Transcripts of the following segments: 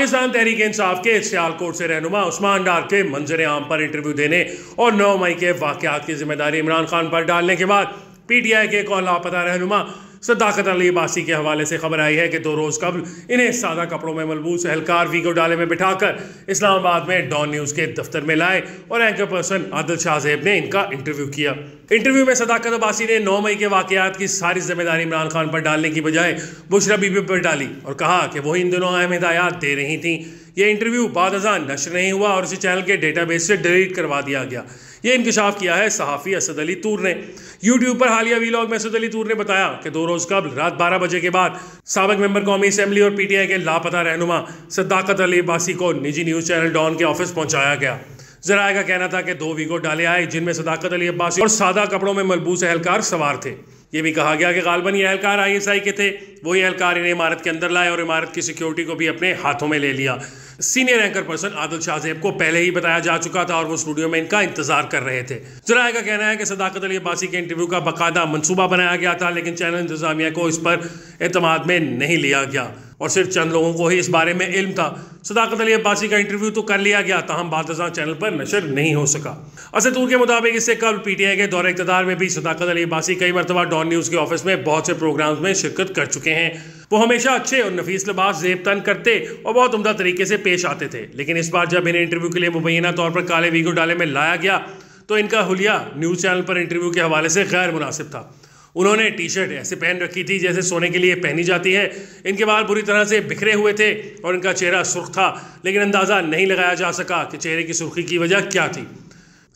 पाकिस्तान तहरीक इंसाफ के सियालकोट से रहनुमा उस्मान डार के मंजर आम पर इंटरव्यू देने और नौ मई के वाकत की ज़िम्मेदारी इमरान खान पर डालने के बाद पीटीआई के एक और लापता रहनुमा सदाकत अली बासी के हवाले से खबर आई है कि दो रोज़ कबल इन्हें सादा कपड़ों में मलबूस एहलकार वीगो डाले में बिठाकर इस्लामाबाद में डॉन न्यूज़ के दफ्तर में लाए और एंकर पर्सन आदिल शाहजेब ने इनका इंटरव्यू किया। इंटरव्यू में सदाकत अब्बासी ने नौ मई के वाकयात की सारी ज़िम्मेदारी इमरान खान पर डालने की बजाय बुशरा बीबी पर डाली और कहा कि वो इन दिनों अहम हिदायत दे रही थी। ये इंटरव्यू बाद नशर नहीं हुआ और इसी चैनल के डेटाबेस से डिलीट करवा दिया गया। ये इंकशाफ किया है सहाफ़ी असद अली तूर ने। यूट्यूब पर हालिया वीलॉग में असद अली तूर ने बताया कि दो रोज़ कबल रात बारह बजे के बाद सबक मेंबर कौमी असम्बली और पीटीआई के लापता रहनुमा सदाकत अली बासी को निजी न्यूज़ चैनल डॉन के ऑफ़िस पहुँचाया गया। जराए का कहना था कि दो वीगो डाले आए, जिनमें सदाकत अली अब्बासी और सादा कपड़ों में मलबूस एहलकार सवार थे। ये भी कहा गया कि गालबन ये एहलकार आईएसआई के थे वही एहलकार इन्हें इमारत के अंदर लाए और इमारत की सिक्योरिटी को भी अपने हाथों में ले लिया। Senior anchor person Adil Shahzeb को पहले ही बताया जा चुका था और वो स्टूडियो में इनका इंतज़ार कर रहे थे। जराए का कहना है कि सदाकत अली अब्बासी के इंटरव्यू का बाकायदा मनसूबा बनाया गया था, लेकिन चैनल इंतजामिया को इस पर अतमाद में नहीं लिया गया। और सिर्फ़ चंद लोगों को ही इस बारे में इल्म था। सदाकत अली अब्बासी का इंटरव्यू तो कर लिया गया, तहम बादजा चैनल पर नशर नहीं हो सका। असतूर के मुताबिक इससे कल पीटीआई के दौरे इकतदार में भी सदाकत अली अब्बासी कई मरतबा डॉन न्यूज़ के ऑफ़िस में बहुत से प्रोग्राम्स में शिरकत कर चुके हैं। वो हमेशा अच्छे और नफीस लिबास, जेब तन करते और बहुत उमदा तरीके से पेश आते थे। लेकिन इस बार जब इन्हें इंटरव्यू के लिए मुबैना तौर पर काले वीगो डाले में लाया गया तो इनका हुलिया न्यूज़ चैनल पर इंटरव्यू के हवाले से गैर मुनासिब था। उन्होंने टी शर्ट ऐसे पहन रखी थी जैसे सोने के लिए पहनी जाती है। इनके बाल बुरी तरह से बिखरे हुए थे और इनका चेहरा सुर्ख था, लेकिन अंदाज़ा नहीं लगाया जा सका कि चेहरे की सुर्खी की वजह क्या थी।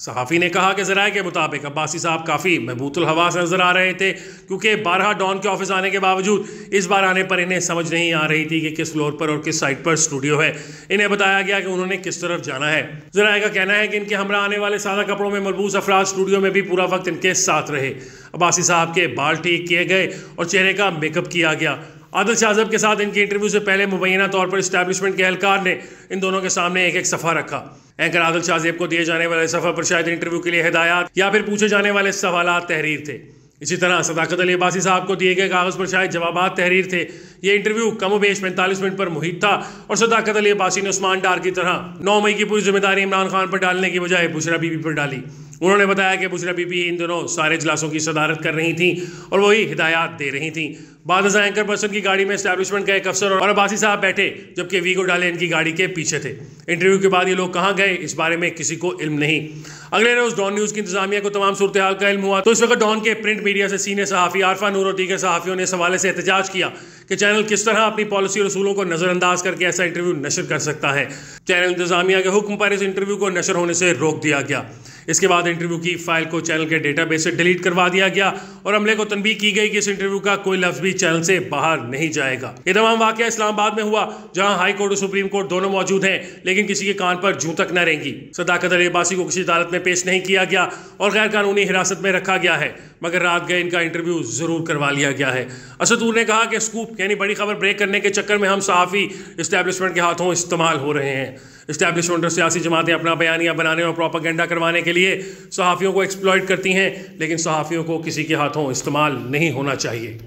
सहाफ़ी ने कहा कि ज़राए के मुताबिक अब्बासी साहब काफ़ी महबूतुल हवास नज़र आ रहे थे, क्योंकि बारह डॉन के ऑफ़िस आने के बावजूद इस बार आने पर इन्हें समझ नहीं आ रही थी कि किस फ्लोर पर और किस साइड पर स्टूडियो है। इन्हें बताया गया कि उन्होंने किस तरफ़ जाना है। ज़राए का कहना है कि इनके हमरा आने वाले सादा कपड़ों में मलबूस अफराज स्टूडियो में भी पूरा वक्त इनके साथ रहे। अब्बासी साहब के बाल ठीक किए गए और चेहरे का मेकअप किया गया। आदिल शाहजब के साथ इनके इंटरव्यू से पहले मुबैना तौर पर इस्टेब्लिशमेंट के एहलकार ने इन दोनों के सामने एक एक सफ़ा रखा। एंकर आदिल शाहजेब को दिए जाने वाले सफ़र पर शायद इंटरव्यू के लिए हिदायत या फिर पूछे जाने वाले सवाल तहरीर थे। इसी तरह सदाकत अली अब्बासी साहब को दिए गए कागज़ पर शायद जवाब तहरीर थे। ये इंटरव्यू कम बेश पैंतालीस मिनट पर मुहित था और सदाकत अली अब्बासी ने उस्मान डार की तरह नौ मई की पूरी ज़िम्मेदारी इमरान खान पर डालने की बजाय बुशरा बीबी पर डाली। उन्होंने बताया कि बुशरा बीबी इन दोनों सारे इजलासों की सदारत कर रही थी और वही हिदायत दे रही थी। बाद एंकर पर्सन की गाड़ी में स्टैब्लिशमेंट का एक अफसर और अब्बासी साहब बैठे, जबकि वीगो डाले इनकी गाड़ी के पीछे थे। इंटरव्यू के बाद ये लोग कहाँ गए, इस बारे में किसी को इल्म नहीं। अगले रोज डॉन न्यूज़ की इंतजामिया को तमाम सूरत हाल का इल्म हुआ तो इस वक्त डॉन के प्रिंट मीडिया से सीनियर सहाफ़ी आरफा नूर और दीगर सहाफ़ियों ने इस से एहतजाज किया कि चैनल किस तरह अपनी पॉलिसी और रसूलों को नज़रअंदाज करके ऐसा इंटरव्यू नशर कर सकता है। चैनल इंतजामिया के हुक्म पर इस इंटरव्यू को नशर होने से रोक दिया गया। इसके बाद इंटरव्यू की फ़ाइल को चैनल के डेटाबेस से डिलीट करवा दिया गया और अमले को तनबी की गई कि इस इंटरव्यू का कोई लफ्ज भी चैनल से बाहर नहीं जाएगा। ये तमाम वाक्य इस्लामाबाद में हुआ, जहाँ हाई कोर्ट और सुप्रीम कोर्ट दोनों मौजूद हैं, लेकिन किसी के कान पर जू तक न रहेंगी सदाकत अली को किसी अदालत में पेश नहीं किया गया और गैर कानूनी हिरासत में रखा गया है, मगर रात गए इनका इंटरव्यू ज़रूर करवा लिया गया है। असदूर ने कहा कि स्कूप यानी बड़ी खबर ब्रेक करने के चक्कर में हम सहाफ़ी इस्टेब्लिशमेंट के हाथों इस्तेमाल हो रहे हैं। इस्टेब्लिशमेंट और सियासी जमातें अपना बयानियाँ बनाने और प्रोपागेंडा करवाने के लिए सहाफ़ियों को एक्सप्लॉयट करती हैं, लेकिन सहाफ़ियों को किसी के हाथों इस्तेमाल नहीं होना चाहिए।